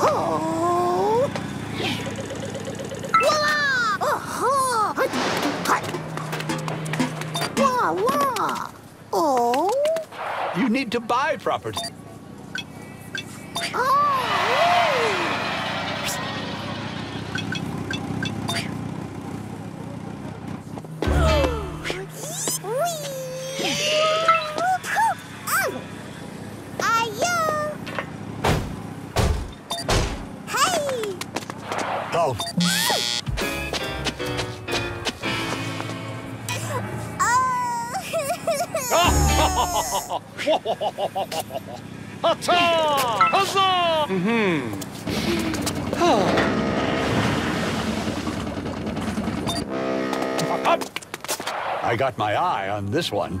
Oh! Voila! Aha! Voila! Oh! You need to buy property. Oh! Oh, Hata! Hmm. Huzzah! I got my eye on this one.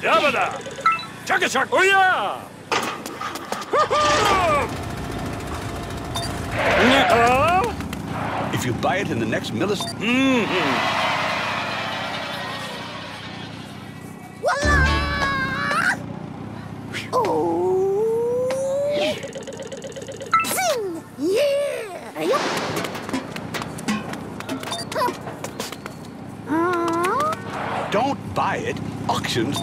Yabada! Chaka chaka! Oh yeah! Uh-huh. If you buy it in the next millis... Mm-hmm. Voila! Oh! Zing! Yeah! Yup. Don't buy it. Auctions.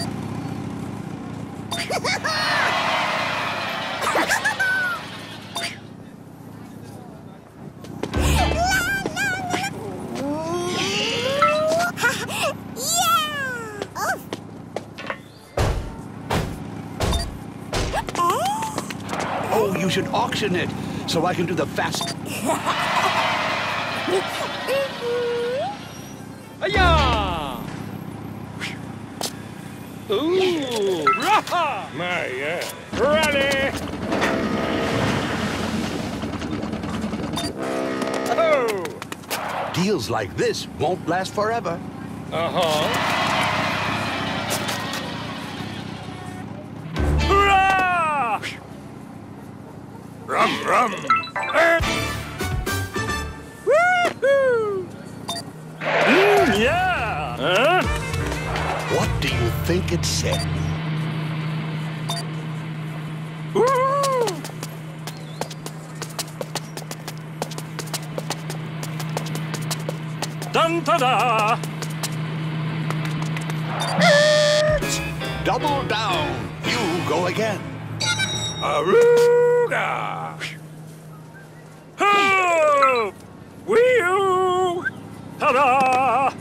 You should auction it so I can do the fast. Hiya! Ooh! Raha! My, yeah. Ready! Oh! Deals like this won't last forever. Uh-huh. Rum, rum. Eh. Woo-hoo! Mm, yeah! Huh? What do you think it said? Woo! Dun ta da! Double down. You go again. Aruga! Ho! Wee-oo! Ta-da!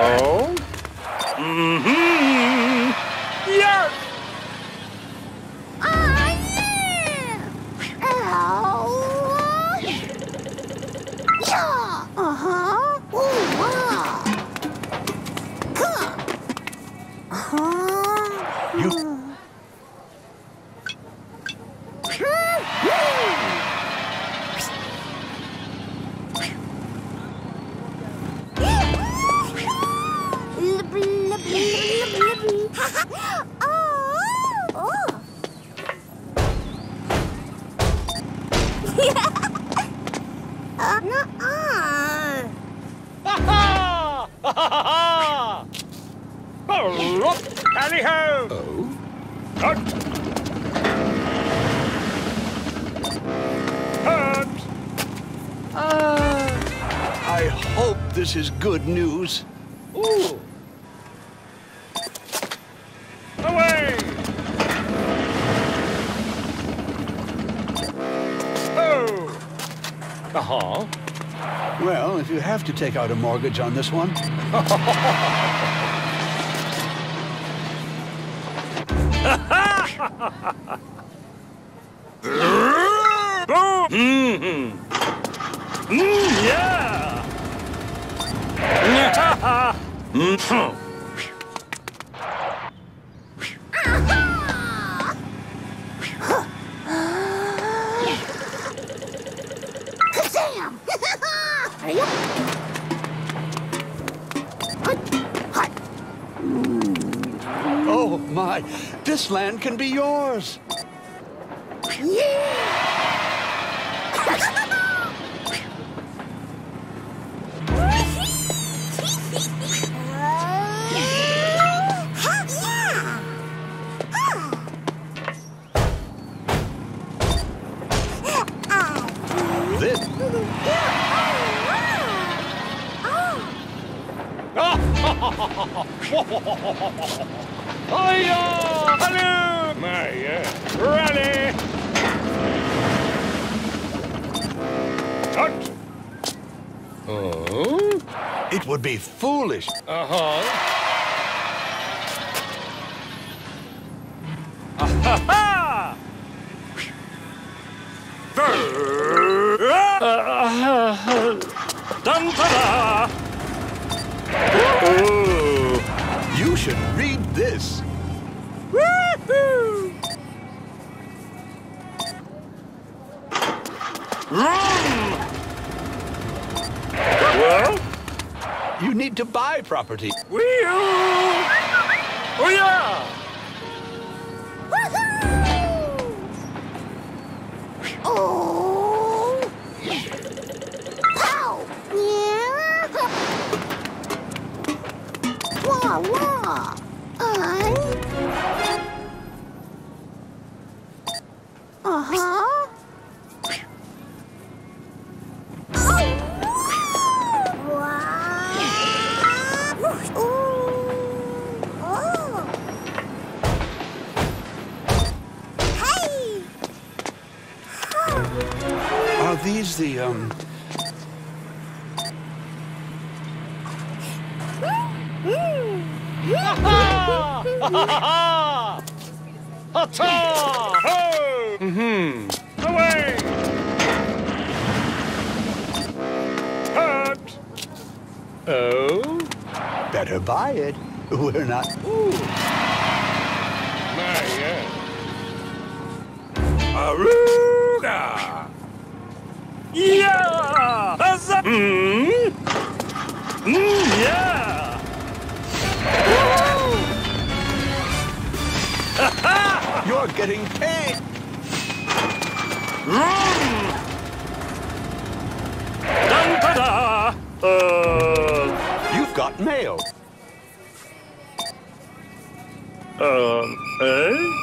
Oh? Mm-hmm. This is good news. Ooh! Away! Oh! Uh-huh. Well, if you have to take out a mortgage on this one, Boom! Mm-hmm. Mm, yeah! Oh my, this land can be yours. Yeah! Hiya! Hello! My, yeah. Rally! Out! Oh? it would be foolish. Uh-huh. Ah-ha-ha! Dun-ta-da! Oh! You should read this. Woohoo! Well, You need to buy property. we Oh yeah! The, um, Ha-ta! Ho! Mm-hmm. Away! Hurt! Oh? better buy it. We're not. My, yeah. Aruga! Yeah! Huzzah! Mm? Mm, yeah! You're getting paid. Run! Dun-ta-da! Uh, You've got mail. um, eh?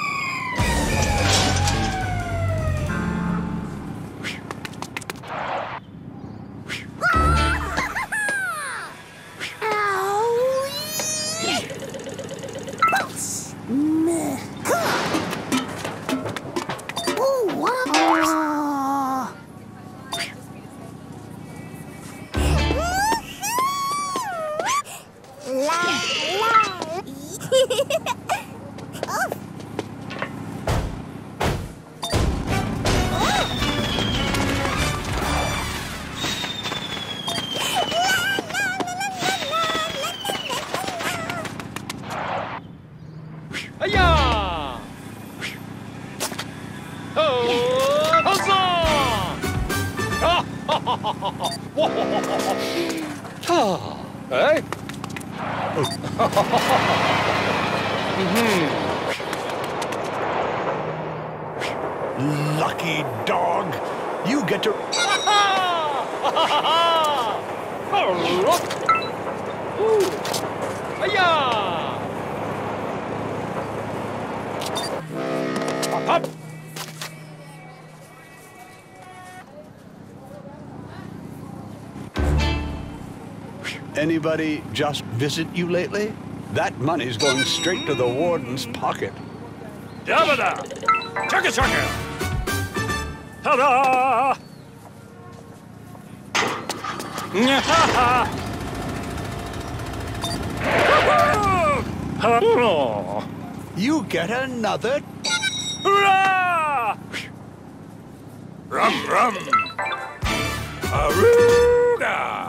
Ah, ho. Ah, eh? Lucky dog. You get to. Ha, ha, ha, ha. Oh, look. Ooh. Hiya! Anybody just visit you lately? That money's going straight to the warden's pocket. Dabba-da! Chugga-chugga! Ta-da! Nya-ha-ha! You get another. Hurrah! Rum, rum! Aroo!